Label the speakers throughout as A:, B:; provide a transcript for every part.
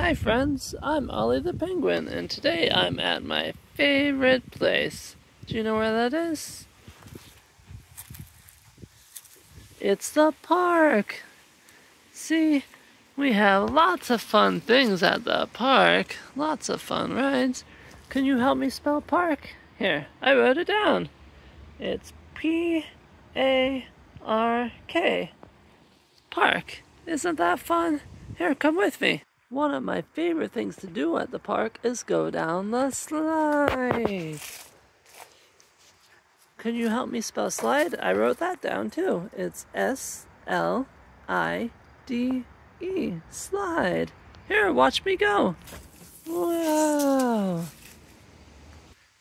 A: Hi friends, I'm Ollie the Penguin, and today I'm at my favorite place. Do you know where that is? It's the park! See, we have lots of fun things at the park. Lots of fun rides. Can you help me spell park? Here, I wrote it down. It's P A R K. Park. Isn't that fun? Here, come with me. One of my favorite things to do at the park is go down the slide. Can you help me spell slide? I wrote that down too. It's S L I D E. Slide. Here, watch me go. Wow.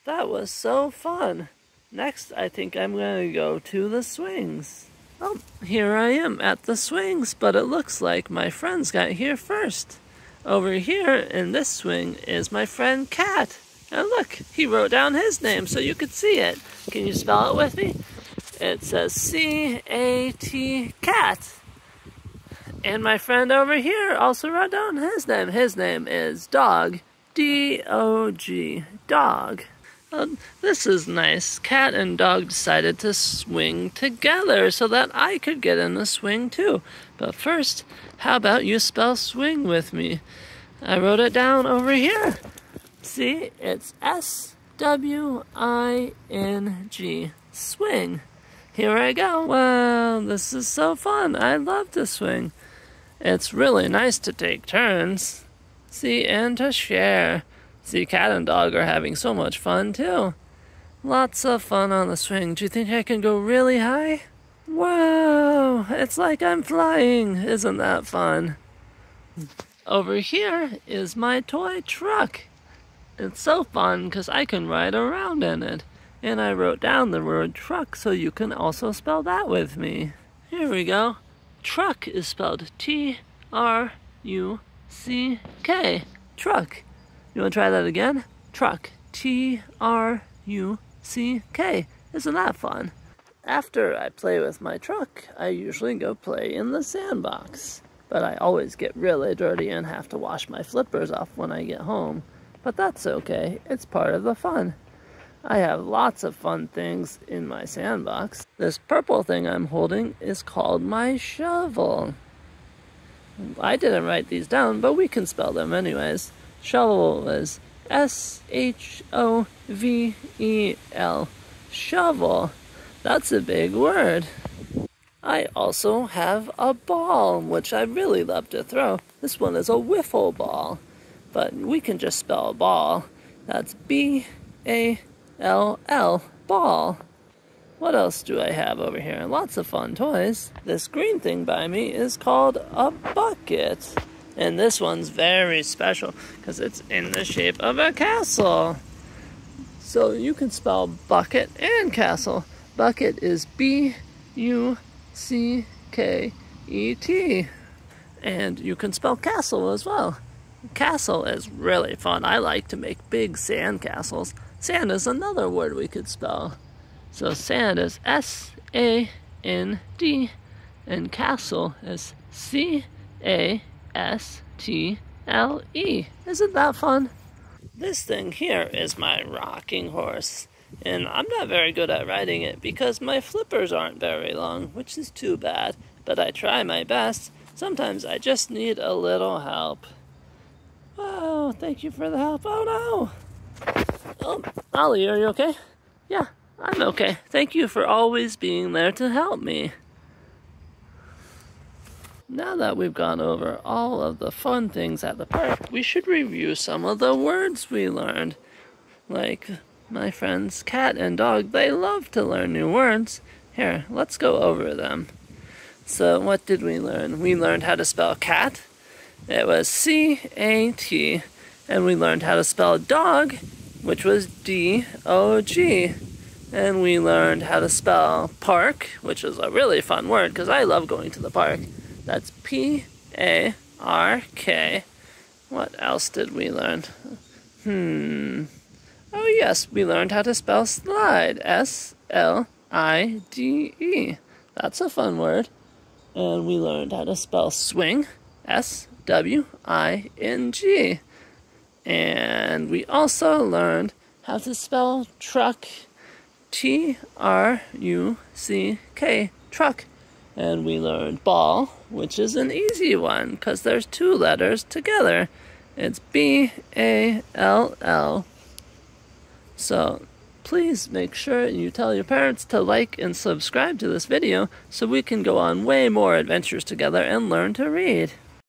A: That was so fun. Next, I think I'm going to go to the swings. Oh, here I am at the swings, but it looks like my friends got here first. Over here in this swing is my friend Cat. And look, he wrote down his name so you could see it. Can you spell it with me? It says C-A-T, Cat. And my friend over here also wrote down his name. His name is Dog. D-O-G. Dog. Um, this is nice. Cat and dog decided to swing together so that I could get in the swing too. But first, how about you spell swing with me? I wrote it down over here. See, it's S W I N G. Swing. Here I go. Wow, this is so fun. I love to swing. It's really nice to take turns. See, and to share. See, cat and dog are having so much fun too. Lots of fun on the swing. Do you think I can go really high? Wow, it's like I'm flying. Isn't that fun? Over here is my toy truck. It's so fun because I can ride around in it. And I wrote down the word truck so you can also spell that with me. Here we go. Truck is spelled T R U C K. Truck. You want to try that again? Truck. T R U C K. Isn't that fun? After I play with my truck, I usually go play in the sandbox. But I always get really dirty and have to wash my flippers off when I get home. But that's okay, it's part of the fun. I have lots of fun things in my sandbox. This purple thing I'm holding is called my shovel. I didn't write these down, but we can spell them anyways. Shovel is S H O V E L. Shovel. That's a big word. I also have a ball, which I really love to throw. This one is a wiffle ball, but we can just spell ball. That's B A L L, ball. What else do I have over here? Lots of fun toys. This green thing by me is called a bucket. And this one's very special because it's in the shape of a castle. So you can spell bucket and castle. Bucket is B U C K E T. And you can spell castle as well. Castle is really fun. I like to make big sand castles. Sand is another word we could spell. So sand is S A N D and castle is C A S T L E. Isn't that fun? This thing here is my rocking horse, and I'm not very good at riding it because my flippers aren't very long, which is too bad, but I try my best. Sometimes I just need a little help. Oh, thank you for the help. Oh no! Oh, Ollie, are you okay? Yeah, I'm okay. Thank you for always being there to help me. Now that we've gone over all of the fun things at the park, we should review some of the words we learned. Like my friends cat and dog, they love to learn new words. Here, let's go over them. So, what did we learn? We learned how to spell cat. It was C A T. And we learned how to spell dog, which was D O G. And we learned how to spell park, which is a really fun word because I love going to the park. That's P A R K. What else did we learn? Hmm. Oh, yes, we learned how to spell slide. S L I D E. That's a fun word. And we learned how to spell swing. S W I N G. And we also learned how to spell truck T R U C K, truck. And we learned ball, which is an easy one because there's two letters together. It's B A L L. So please make sure you tell your parents to like and subscribe to this video so we can go on way more adventures together and learn to read.